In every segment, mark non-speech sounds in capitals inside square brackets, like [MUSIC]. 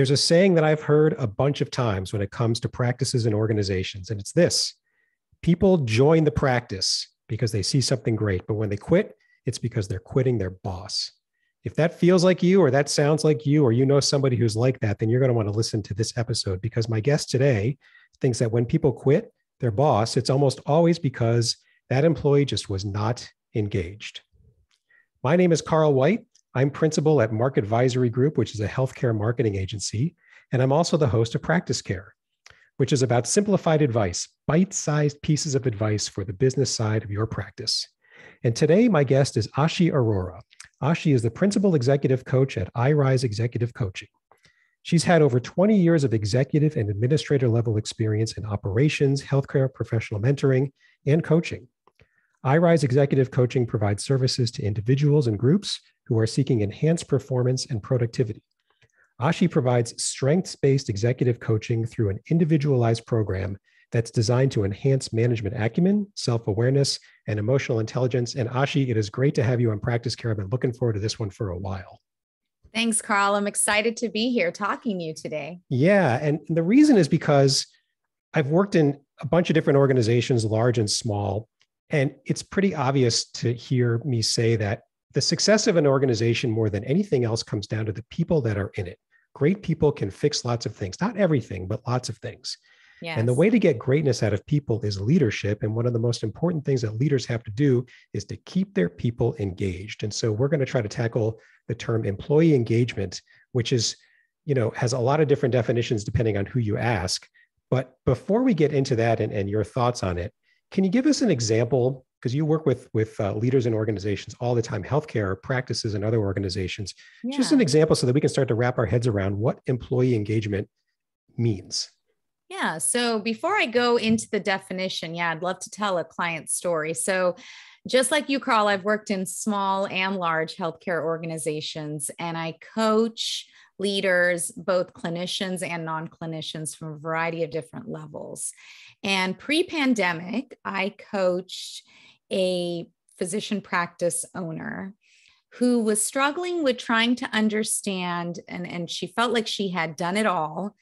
There's a saying that I've heard a bunch of times when it comes to practices and organizations, and it's this people join the practice because they see something great, but when they quit, it's because they're quitting their boss. If that feels like you, or that sounds like you, or you know somebody who's like that, then you're going to want to listen to this episode because my guest today thinks that when people quit their boss, it's almost always because that employee just was not engaged. My name is Carl White. I'm principal at Mark Advisory Group, which is a healthcare marketing agency, and I'm also the host of Practice Care, which is about simplified advice, bite sized pieces of advice for the business side of your practice. And today, my guest is Aashi Arora. Aashi is the principal executive coach at iRise Executive Coaching. She's had over 20 years of executive and administrator level experience in operations, healthcare, professional mentoring, and coaching. iRise Executive Coaching provides services to individuals and groups who are seeking enhanced performance and productivity. Aashi provides strengths based executive coaching through an individualized program that's designed to enhance management acumen, self awareness, and emotional intelligence. And Aashi, it is great to have you on Practice Care. I've been looking forward to this one for a while. Thanks, Carl. I'm excited to be here talking to you today. Yeah. And the reason is because I've worked in a bunch of different organizations, large and small. And it's pretty obvious to hear me say that the success of an organization, more than anything else, comes down to the people that are in it. Great people can fix lots of things, not everything, but lots of things. Yes. And the way to get greatness out of people is leadership. And one of the most important things that leaders have to do is to keep their people engaged. And so we're going to try to tackle the term employee engagement, which is, you know, has a lot of different definitions depending on who you ask. But before we get into that and, and your thoughts on it, can you give us an example? Because you work with with uh, leaders and organizations all the time, healthcare practices and other organizations. Yeah. Just an example so that we can start to wrap our heads around what employee engagement means. Yeah. So before I go into the definition, yeah, I'd love to tell a client story. So, just like you, Carl, I've worked in small and large healthcare organizations, and I coach leaders, both clinicians and non clinicians from a variety of different levels. And pre pandemic, I coached a physician practice owner who was struggling with trying to understand, and, and she felt like she had done it all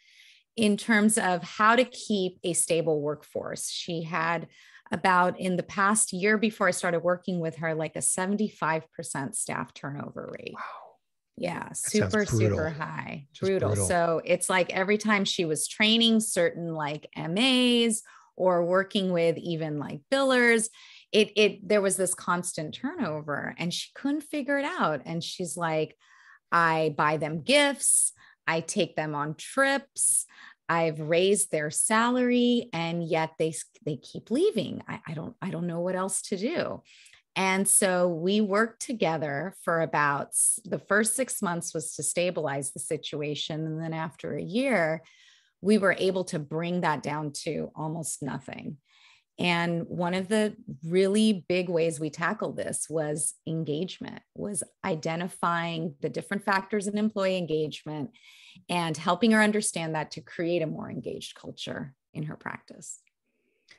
in terms of how to keep a stable workforce. She had about in the past year before I started working with her, like a 75% staff turnover rate. Wow. Yeah, super, super high. Brutal. brutal. So it's like every time she was training certain like MAs or working with even like billers, it it there was this constant turnover and she couldn't figure it out. And she's like, I buy them gifts, I take them on trips. I've raised their salary and yet they they keep leaving. I, I don't I don't know what else to do. And so we worked together for about the first six months was to stabilize the situation. And then after a year, we were able to bring that down to almost nothing. And one of the really big ways we tackled this was engagement, was identifying the different factors in employee engagement and helping her understand that to create a more engaged culture in her practice.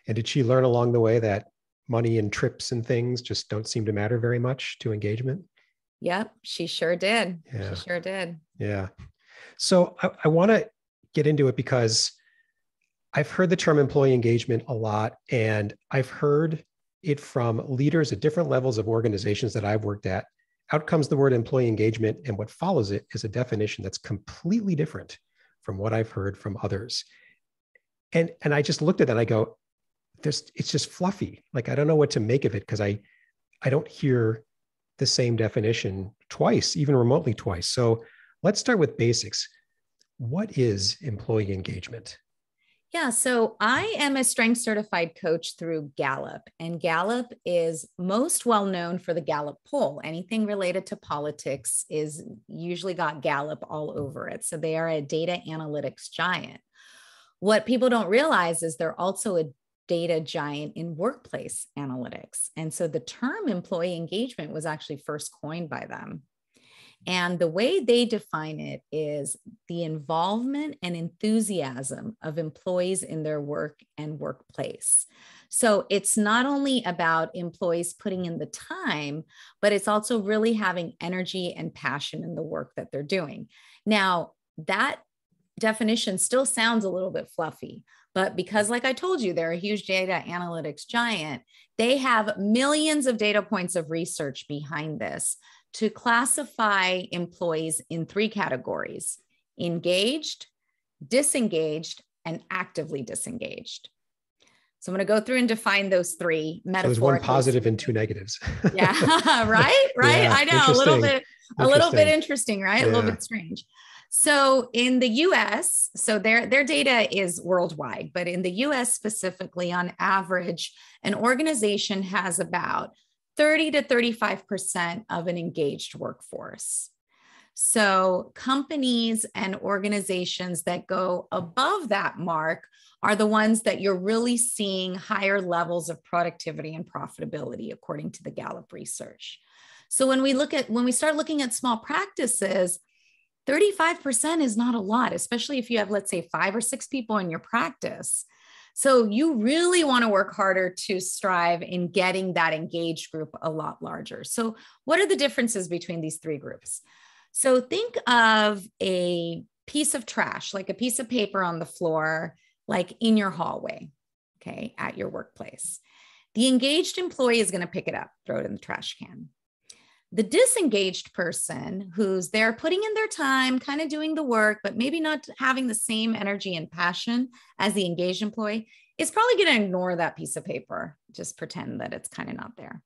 And did she learn along the way that money and trips and things just don't seem to matter very much to engagement? Yep, she sure did. Yeah. She sure did. Yeah. So I, I want to get into it because I've heard the term employee engagement a lot, and I've heard it from leaders at different levels of organizations that I've worked at. Out comes the word employee engagement, and what follows it is a definition that's completely different from what I've heard from others. And and I just looked at that. I go, "This it's just fluffy. Like I don't know what to make of it because I I don't hear the same definition twice, even remotely twice. So let's start with basics. What is employee engagement? Yeah, so I am a strength certified coach through Gallup, and Gallup is most well known for the Gallup poll. Anything related to politics is usually got Gallup all over it. So they are a data analytics giant. What people don't realize is they're also a data giant in workplace analytics. And so the term employee engagement was actually first coined by them. And the way they define it is the involvement and enthusiasm of employees in their work and workplace. So it's not only about employees putting in the time, but it's also really having energy and passion in the work that they're doing. Now, that definition still sounds a little bit fluffy. But because, like I told you, they're a huge data analytics giant, they have millions of data points of research behind this to classify employees in three categories engaged, disengaged, and actively disengaged. So I'm going to go through and define those three metaphorically. There's one positive and two negatives. [LAUGHS] yeah, [LAUGHS] right, right. Yeah, I know a little bit, a little bit interesting, right? Yeah. A little bit strange. So in the US, so their their data is worldwide, but in the US specifically on average, an organization has about 30 to 35% of an engaged workforce. So companies and organizations that go above that mark are the ones that you're really seeing higher levels of productivity and profitability according to the Gallup research. So when we look at when we start looking at small practices, 35% is not a lot, especially if you have, let's say, five or six people in your practice. So you really want to work harder to strive in getting that engaged group a lot larger. So, what are the differences between these three groups? So, think of a piece of trash, like a piece of paper on the floor, like in your hallway, okay, at your workplace. The engaged employee is going to pick it up, throw it in the trash can the disengaged person who's there putting in their time, kind of doing the work, but maybe not having the same energy and passion as the engaged employee is probably going to ignore that piece of paper, just pretend that it's kind of not there.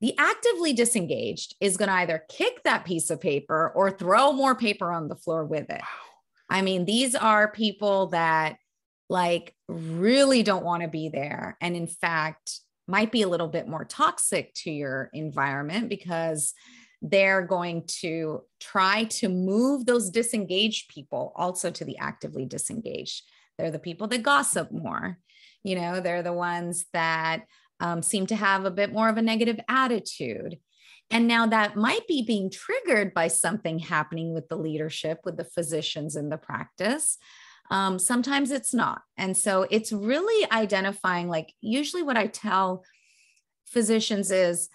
The actively disengaged is going to either kick that piece of paper or throw more paper on the floor with it. I mean, these are people that like really don't want to be there. And in fact, might be a little bit more toxic to your environment because they're going to try to move those disengaged people also to the actively disengaged. They're the people that gossip more. You know, they're the ones that um, seem to have a bit more of a negative attitude. And now that might be being triggered by something happening with the leadership, with the physicians in the practice. Um, sometimes it's not. And so it's really identifying, like, usually what I tell physicians is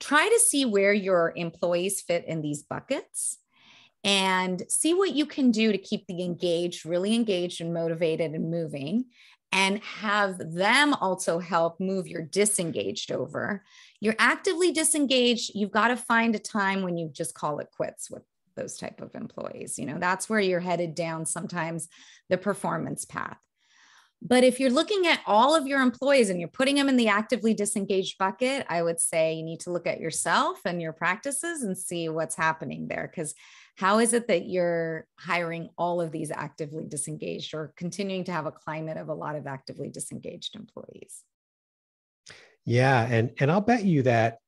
try to see where your employees fit in these buckets and see what you can do to keep the engaged, really engaged and motivated and moving, and have them also help move your disengaged over. You're actively disengaged. You've got to find a time when you just call it quits with those type of employees you know that's where you're headed down sometimes the performance path. But if you're looking at all of your employees and you're putting them in the actively disengaged bucket i would say you need to look at yourself and your practices and see what's happening there. Because how is it that you're hiring all of these actively disengaged or continuing to have a climate of a lot of actively disengaged employees? Yeah and and i'll bet you that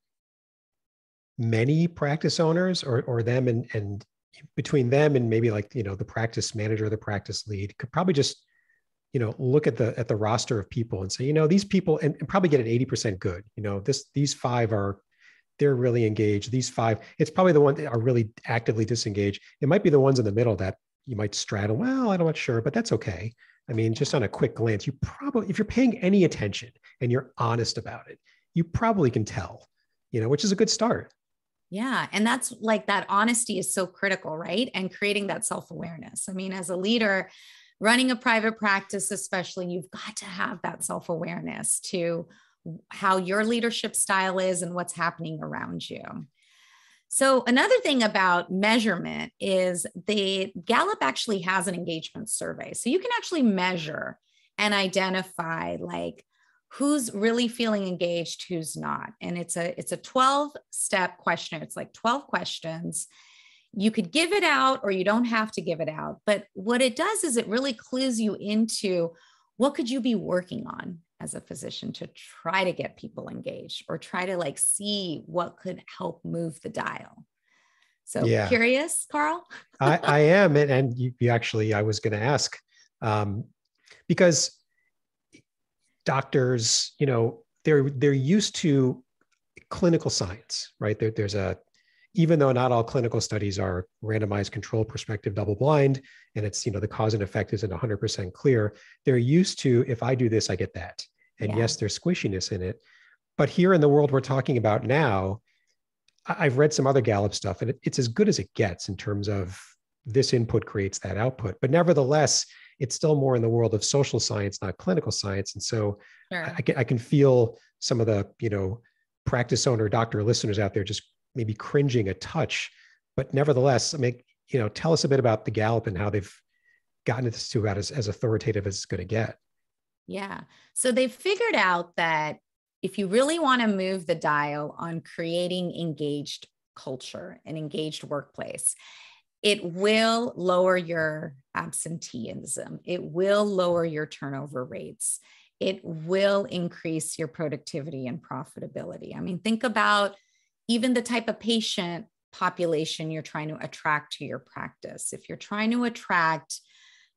many practice owners or, or them and, and between them and maybe like you know the practice manager the practice lead could probably just you know look at the at the roster of people and say you know these people and, and probably get an 80% good. You know this these five are they're really engaged. These five it's probably the ones that are really actively disengaged. It might be the ones in the middle that you might straddle. Well i'm not sure but that's okay. I mean just on a quick glance you probably if you're paying any attention and you're honest about it you probably can tell you know which is a good start yeah. And that's like that honesty is so critical, right? And creating that self awareness. I mean, as a leader, running a private practice, especially, you've got to have that self awareness to how your leadership style is and what's happening around you. So, another thing about measurement is the Gallup actually has an engagement survey. So, you can actually measure and identify like who's really feeling engaged who's not. And it's a it's a 12 step questionnaire. It's like 12 questions. You could give it out or you don't have to give it out. But what it does is it really clues you into what could you be working on as a physician to try to get people engaged or try to like see what could help move the dial. So yeah. curious carl? I, I am. And, and you, you actually i was going to ask um, because doctors, you know, they're they're used to clinical science, right? There, there's a even though not all clinical studies are randomized control perspective double blind and it's you know the cause and effect isn't 100% clear they're used to if i do this i get that and yeah. yes there's squishiness in it but here in the world we're talking about now i've read some other gallup stuff and it's as good as it gets in terms of this input creates that output. But nevertheless, it's still more in the world of social science, not clinical science. And so sure. I, I, can feel some of the, you know, practice owner, doctor listeners out there just maybe cringing a touch. But nevertheless, I mean, you know, tell us a bit about the Gallup and how they've gotten this to about as, as authoritative as it's going to get. Yeah. So they've figured out that if you really want to move the dial on creating engaged culture, an engaged workplace, it will lower your absenteeism. It will lower your turnover rates. It will increase your productivity and profitability. I mean, think about even the type of patient population you're trying to attract to your practice. If you're trying to attract,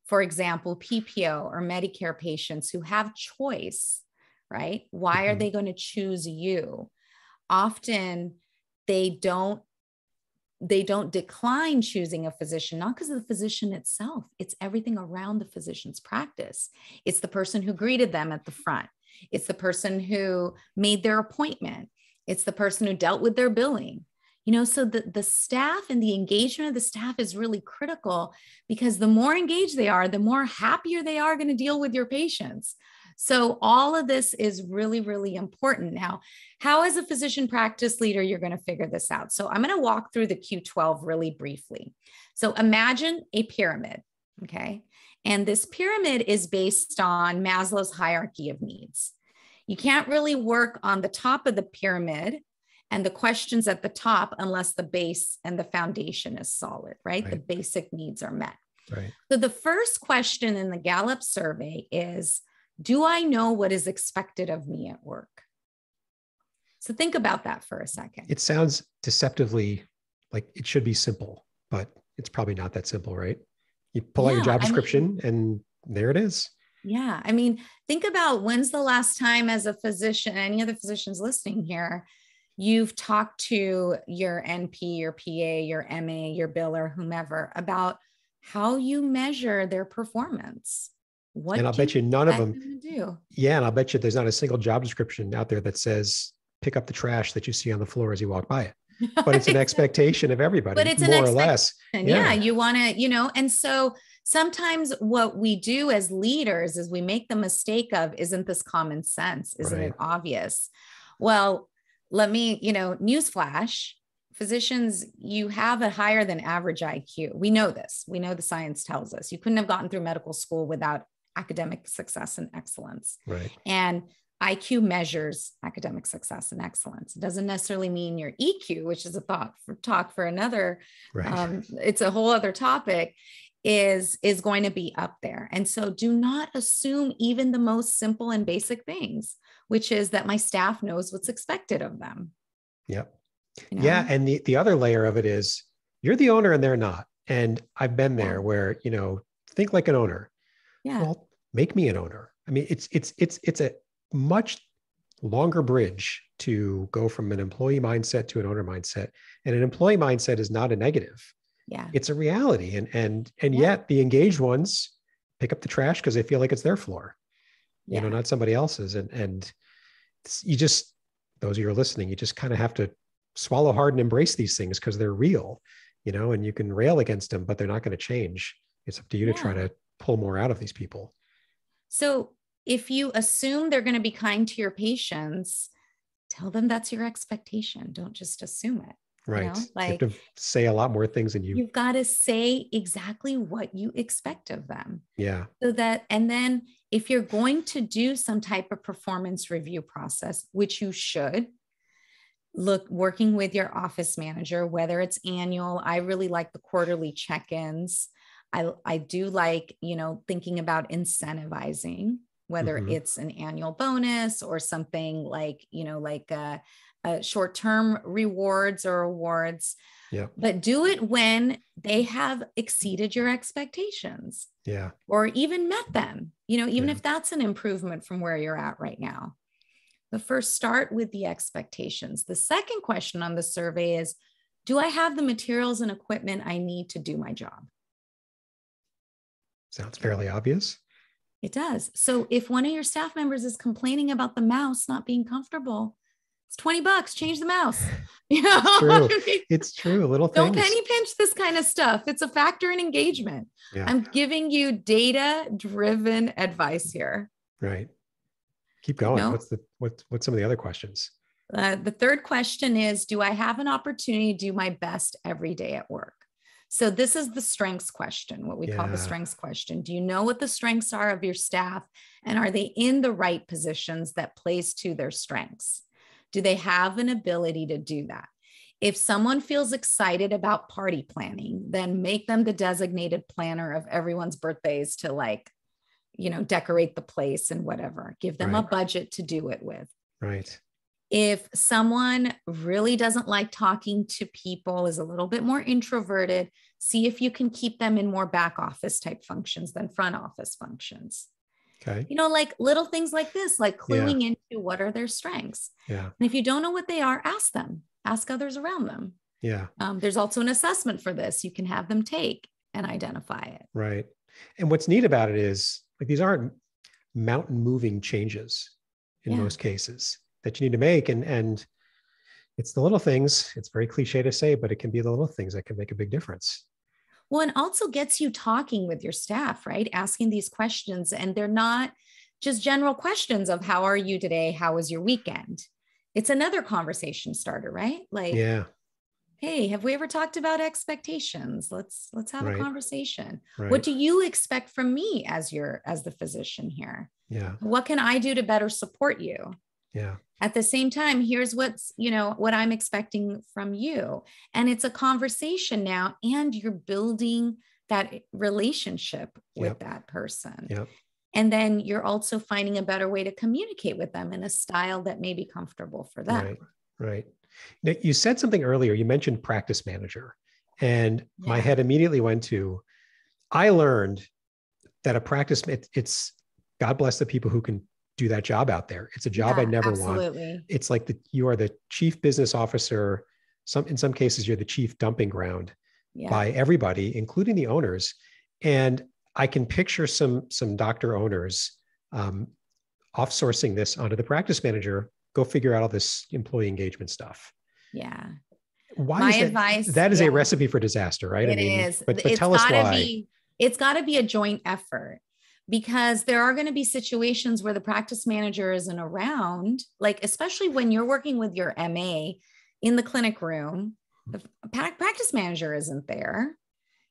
for example, PPO or Medicare patients who have choice, right? Why mm-hmm. are they going to choose you? Often they don't they don't decline choosing a physician, not because of the physician itself, it's everything around the physician's practice. It's the person who greeted them at the front, it's the person who made their appointment, it's the person who dealt with their billing. You know, so the, the staff and the engagement of the staff is really critical because the more engaged they are, the more happier they are going to deal with your patients. So, all of this is really, really important. Now, how, as a physician practice leader, you're going to figure this out? So, I'm going to walk through the Q12 really briefly. So, imagine a pyramid, okay? And this pyramid is based on Maslow's hierarchy of needs. You can't really work on the top of the pyramid and the questions at the top unless the base and the foundation is solid, right? right. The basic needs are met. Right. So the first question in the Gallup survey is do I know what is expected of me at work? So think about that for a second. It sounds deceptively like it should be simple, but it's probably not that simple, right? You pull yeah, out your job description I mean, and there it is. Yeah. I mean, think about when's the last time, as a physician, any other physicians listening here, you've talked to your NP, your PA, your MA, your biller, whomever about how you measure their performance. What and I'll bet you none of them, them do. Yeah, and I'll bet you there's not a single job description out there that says pick up the trash that you see on the floor as you walk by it. [LAUGHS] But it's an expectation of everybody, but it's more or less. Yeah, yeah you want to, you know, and so sometimes what we do as leaders is we make the mistake of isn't this common sense? Isn't right. it obvious? Well, let me, you know, newsflash physicians, you have a higher than average IQ. We know this. We know the science tells us. You couldn't have gotten through medical school without academic success and excellence. Right. And IQ measures academic success and excellence. It doesn't necessarily mean your EQ, which is a thought for talk for another. Right. Um, it's a whole other topic. Is is going to be up there, and so do not assume even the most simple and basic things, which is that my staff knows what's expected of them. Yep. You know? Yeah, and the the other layer of it is you're the owner and they're not. And I've been there yeah. where you know think like an owner. Yeah. Well, make me an owner. I mean, it's it's it's it's a much longer bridge to go from an employee mindset to an owner mindset. And an employee mindset is not a negative. Yeah. It's a reality. And and and yeah. yet the engaged ones pick up the trash because they feel like it's their floor. Yeah. You know, not somebody else's. And and you just those of you are listening, you just kind of have to swallow hard and embrace these things because they're real, you know, and you can rail against them, but they're not going to change. It's up to you yeah. to try to pull more out of these people. So if you assume they're going to be kind to your patients, tell them that's your expectation. Don't just assume it. Right. You know? Like you say a lot more things than you. You've got to say exactly what you expect of them. Yeah. So that, and then if you're going to do some type of performance review process, which you should, look working with your office manager, whether it's annual, I really like the quarterly check-ins. I, I do like, you know, thinking about incentivizing, whether mm-hmm. it's an annual bonus or something like, you know, like uh, uh, short term rewards or awards. Yeah. But do it when they have exceeded your expectations. Yeah. Or even met them, you know, even yeah. if that's an improvement from where you're at right now. But first, start with the expectations. The second question on the survey is Do I have the materials and equipment I need to do my job? Sounds fairly obvious. It does. So if one of your staff members is complaining about the mouse not being comfortable, It's 20 bucks, change the mouse. [LAUGHS] You know, It's true. it's true. Little don't penny pinch this kind of stuff. It's a factor in engagement. Yeah. I'm giving you data driven advice here. Right. Keep going. know? What's the what what's some of the other questions? Uh, the third question is Do I have an opportunity to do my best every day at work? So, this is the strengths question, what we call the strengths question. Do you know what the strengths are of your staff? And are they in the right positions that plays to their strengths? Do they have an ability to do that? If someone feels excited about party planning, then make them the designated planner of everyone's birthdays to like, you know, decorate the place and whatever. Give them a budget to do it with Right. If someone really doesn't like talking to people, is a little bit more introverted, see if you can keep them in more back office type functions than front office functions. Okay. You know, like little things like this, like Yeah. cluing into what are their strengths. Yeah. And if you don't know what they are, ask them, ask others around them. Yeah. Um, there's also an assessment for this you can have them take and identify it. Right. And what's neat about it is like these aren't mountain moving changes in Yeah. most cases that you need to make. And and it's the little things. It's very cliche to say, but it can be the little things that can make a big difference. Well, and also gets you talking with your staff, right? Asking these questions, and they're not just general questions of how are you today? How was your weekend? It's another conversation starter, right? Like, Yeah. hey, have we ever talked about expectations? Let's let's have Right. a conversation. Right. What do you expect from me as your as the physician here? yeah. What can I do to better support you? Yeah. at the same time here's what's you know what i'm expecting from you and it's a conversation now and you're building that relationship with Yep. that person Yep. and then you're also finding a better way to communicate with them in a style that may be comfortable for them Right. Right. Now, you said something earlier. You mentioned practice manager, and my head immediately went to I learned that a practice, it, it's God bless the people who can do that job out there. It's a job I Yeah, never want. It's like the, you are the chief business officer. Some, in some cases, you're the chief dumping ground yeah by everybody, including the owners. And I can picture some some doctor owners um, offsourcing this onto the practice manager. Go figure out all this employee engagement stuff. yeah Why My is that? advice- that is yeah. a recipe for disaster, right? It is. But, but tell us why. Be, it's got to be a joint effort because there are going to be situations where the practice manager isn't around, like especially when you're working with your MA in the clinic room, hmm. the practice manager isn't there.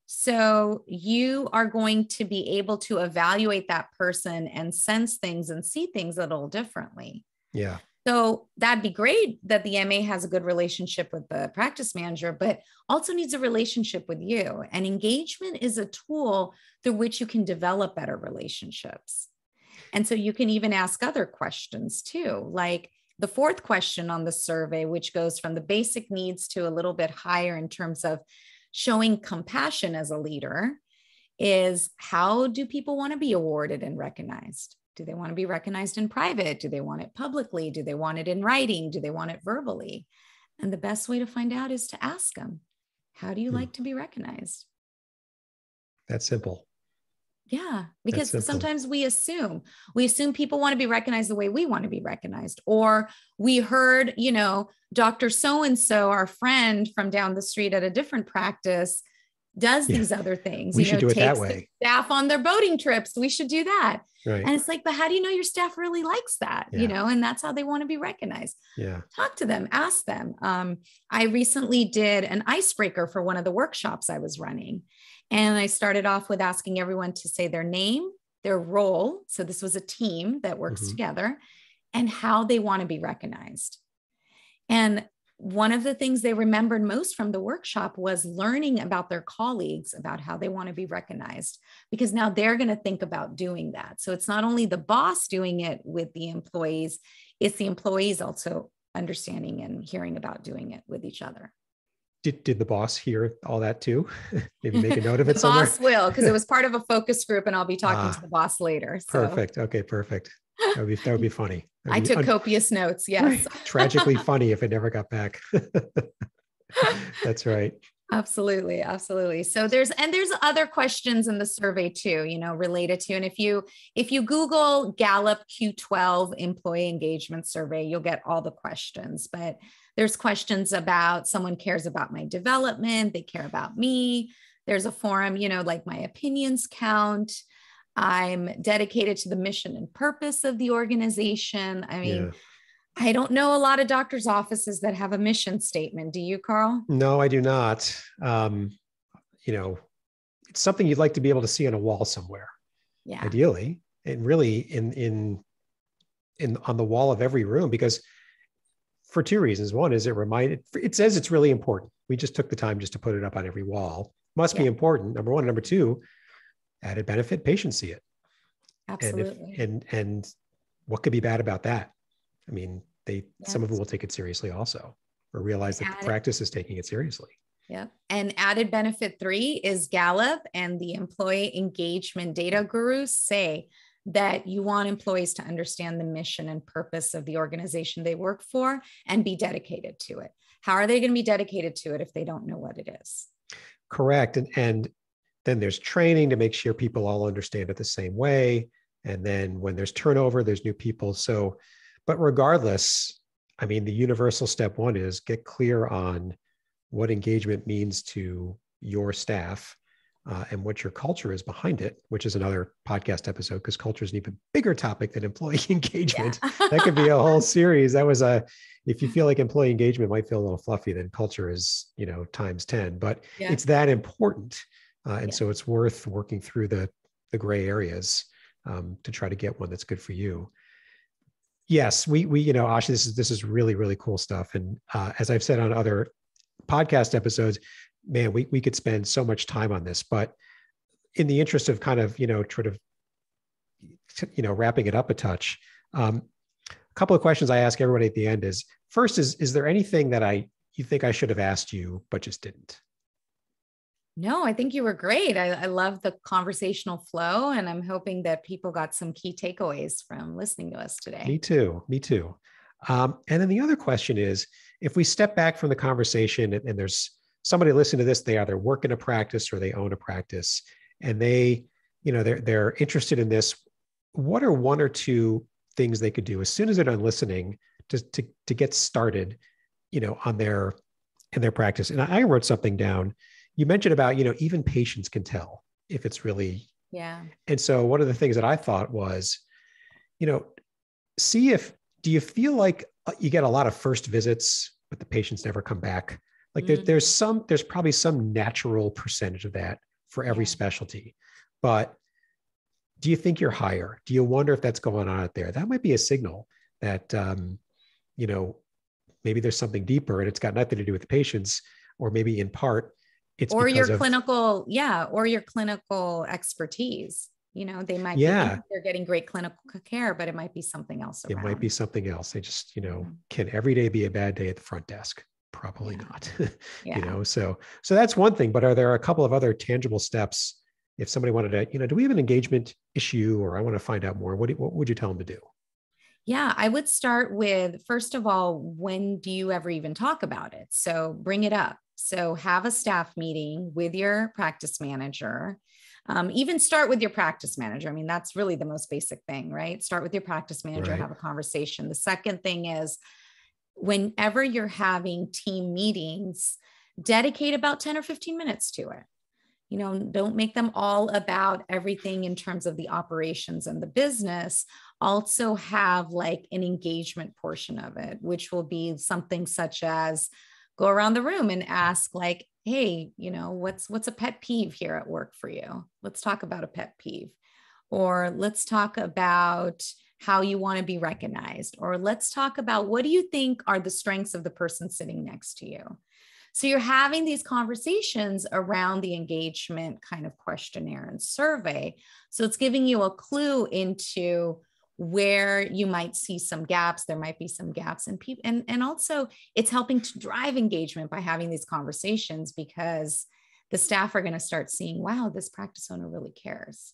So you are going to be able to evaluate that person and sense things and see things a little differently. yeah. So that'd be great that the MA has a good relationship with the practice manager, but also needs a relationship with you. And engagement is a tool through which you can develop better relationships. And so you can even ask other questions too, like the fourth question on the survey, which goes from the basic needs to a little bit higher in terms of showing compassion as a leader, is how do people want to be awarded and recognized? Do they want to be recognized in private? Do they want it publicly? Do they want it in writing? Do they want it verbally? And the best way to find out is to ask them, How do you Hmm. like to be recognized? That's simple. Yeah, because sometimes we assume we assume people want to be recognized the way we want to be recognized, or we heard, you know, Dr. So and so, our friend from down the street at a different practice, does Yeah. these other things. We you should know, do it that way. Staff on their boating trips. We should do that. Right. And it's like, but how do you know your staff really likes that? Yeah. You know, and that's how they want to be recognized. yeah. Talk to them, ask them. Um, I recently did an icebreaker for one of the workshops I was running. And I started off with asking everyone to say their name, their role. So this was a team that works Mhm. together and how they want to be recognized. And one of the things they remembered most from the workshop was learning about their colleagues about how they want to be recognized because now they're going to think about doing that. So it's not only the boss doing it with the employees, it's the employees also understanding and hearing about doing it with each other. Did, did the boss hear all that too? [LAUGHS] Maybe make a note of [LAUGHS] The it somewhere. boss will because it was [LAUGHS] part of a focus group and I'll be talking Ah, to the boss later. So Perfect. Okay. Perfect. That would be that would be funny. I be took un- copious notes. [LAUGHS] Yes. tragically [LAUGHS] funny if it never got back. [LAUGHS] That's right. Absolutely, absolutely. So there's and there's other questions in the survey too, you know, related to and if you if you Google Gallup Q12 employee engagement survey, you'll get all the questions, but there's questions about someone cares about my development, they care about me. There's a forum, you know, like my opinions count. I'm dedicated to the mission and purpose of the organization. I mean, yeah I don't know a lot of doctors' offices that have a mission statement. Do you, Carl? No, I do not. Um, you know, it's something you'd like to be able to see on a wall somewhere. Yeah. Ideally, and really in in in on the wall of every room because for two reasons. One is it reminded it says it's really important. We just took the time just to put it up on every wall. Must yeah. be important. Number one. Number two, added benefit, patients see it. Absolutely. And, if, and and what could be bad about that? I mean, they yes. some of them will take it seriously also, or realize that the practice is taking it seriously. Yeah. And added benefit three is Gallup and the employee engagement data gurus say that you want employees to understand the mission and purpose of the organization they work for and be dedicated to it. How are they going to be dedicated to it if they don't know what it is? Correct. And, and then there's training to make sure people all understand it the same way. And then when there's turnover, there's new people. So but regardless, I mean, the universal step one is get clear on what engagement means to your staff uh, and what your culture is behind it, which is another podcast episode because culture is an even bigger topic than employee [LAUGHS] engagement. Yeah. [LAUGHS] that could be a whole series. That was a, if you feel like employee engagement might feel a little fluffy, then culture is, you know, times 10, but yeah. it's that important. Uh, and yeah. so it's worth working through the, the gray areas um, to try to get one that's good for you yes, we we you know, Aashi, this is this is really really cool stuff. And uh, as I've said on other podcast episodes, man, we we could spend so much time on this. But in the interest of kind of you know sort of you know wrapping it up a touch, um, a couple of questions I ask everybody at the end is first is is there anything that I you think I should have asked you but just didn't? No, I think you were great. I, I love the conversational flow, and I'm hoping that people got some key takeaways from listening to us today. Me too. Me too. Um, and then the other question is if we step back from the conversation and, and there's somebody listening to this, they either work in a practice or they own a practice, and they, you know, they're they're interested in this. What are one or two things they could do as soon as they're done listening to to to get started, you know, on their in their practice? And I wrote something down you mentioned about you know even patients can tell if it's really yeah. And so one of the things that i thought was you know see if do you feel like uh, you get a lot of first visits but the patients never come back? Like mm-hmm. there, there's some there's probably some natural percentage of that for every yeah. specialty. But do you think you're higher? Do you wonder if that's going on out there? That might be a signal that um, you know maybe there's something deeper and it's got nothing to do with the patients or maybe in part it's or your of, clinical yeah or your clinical expertise you know they might yeah they're getting great clinical care but it might be something else around. it might be something else they just you know mm-hmm. can every day be a bad day at the front desk probably yeah. not [LAUGHS] yeah. you know so so that's one thing but are there a couple of other tangible steps if somebody wanted to you know do we have an engagement issue or i want to find out more what, do, what would you tell them to do yeah, I would start with first of all, when do you ever even talk about it? So bring it up. So have a staff meeting with your practice manager. Um, even start with your practice manager. I mean, that's really the most basic thing, right? Start with your practice manager, right. have a conversation. The second thing is whenever you're having team meetings, dedicate about 10 or 15 minutes to it. You know, don't make them all about everything in terms of the operations and the business. Also, have like an engagement portion of it, which will be something such as go around the room and ask like hey you know what's what's a pet peeve here at work for you? Let's talk about a pet peeve. Or let's talk about how you want to be recognized. Or let's talk about what do you think are the strengths of the person sitting next to you? So you're having these conversations around the engagement kind of questionnaire and survey. So it's giving you a clue into where you might see some gaps there might be some gaps in people and and also it's helping to drive engagement by having these conversations because the staff are going to start seeing wow this practice owner really cares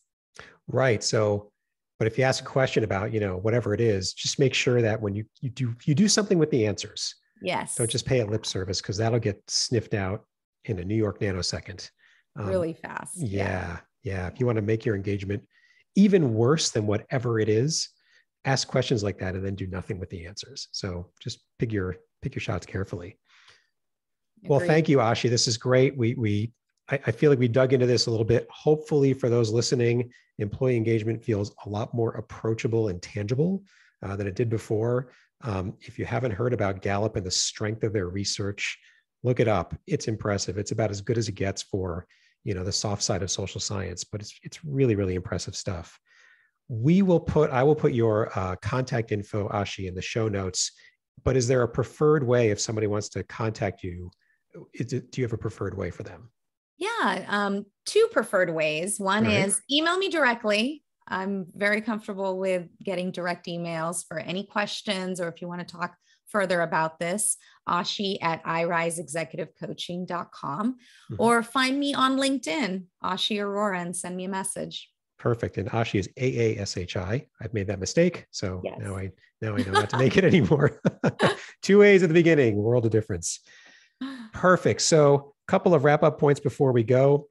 right so but if you ask a question about you know whatever it is just make sure that when you you do you do something with the answers yes don't just pay a lip service because that'll get sniffed out in a New York nanosecond. Um, really fast. Yeah, yeah. Yeah. If you want to make your engagement even worse than whatever it is, ask questions like that and then do nothing with the answers. So just pick your pick your shots carefully. Agreed. Well, thank you, Aashi. This is great. We we I, I feel like we dug into this a little bit. Hopefully, for those listening, employee engagement feels a lot more approachable and tangible uh, than it did before. Um, if you haven't heard about Gallup and the strength of their research, look it up. It's impressive. It's about as good as it gets for you know the soft side of social science, but it's it's really really impressive stuff. We will put I will put your uh, contact info, Aashi, in the show notes. But is there a preferred way if somebody wants to contact you? It, do you have a preferred way for them? Yeah, um, two preferred ways. One right. is email me directly. I'm very comfortable with getting direct emails for any questions or if you want to talk further about this, Aashi at iriseexecutivecoaching.com mm-hmm. or find me on LinkedIn, Aashi Arora, and send me a message. Perfect. And Aashi is A A S H I. I've made that mistake. So yes. now I now I know not to make it [LAUGHS] anymore. [LAUGHS] Two A's at the beginning, world of difference. Perfect. So a couple of wrap up points before we go.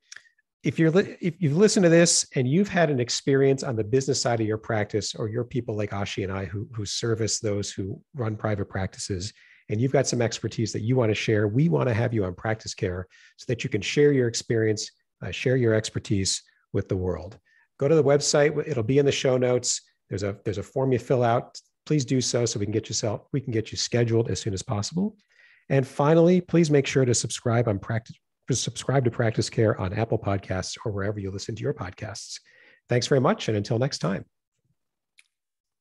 If you're if you've listened to this and you've had an experience on the business side of your practice, or your people like Aashi and I who who service those who run private practices, and you've got some expertise that you want to share, we want to have you on Practice Care so that you can share your experience, uh, share your expertise with the world. Go to the website; it'll be in the show notes. There's a there's a form you fill out. Please do so so we can get yourself we can get you scheduled as soon as possible. And finally, please make sure to subscribe on practice subscribe to Practice Care on Apple Podcasts or wherever you listen to your podcasts. Thanks very much, and until next time.